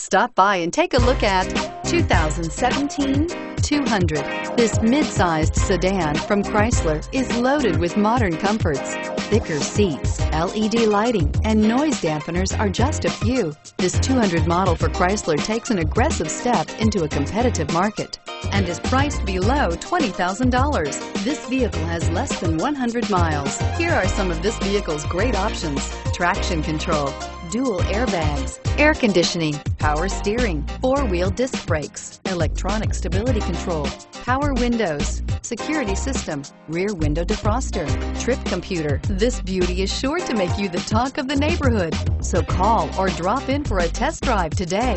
Stop by and take a look at 2017 200. This mid-sized sedan from Chrysler is loaded with modern comforts. Thicker seats, LED lighting, and noise dampeners are just a few. This 200 model for Chrysler takes an aggressive step into a competitive market and is priced below $20,000. This vehicle has less than 100 miles. Here are some of this vehicle's great options. Traction control, dual airbags, air conditioning, power steering, four-wheel disc brakes, electronic stability control, power windows, security system, rear window defroster, trip computer. This beauty is sure to make you the talk of the neighborhood. So call or drop in for a test drive today.